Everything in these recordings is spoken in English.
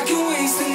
I can waste the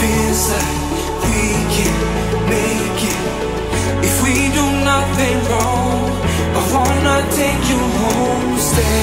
feels like we can make it. If we do nothing wrong I wanna take you home, stay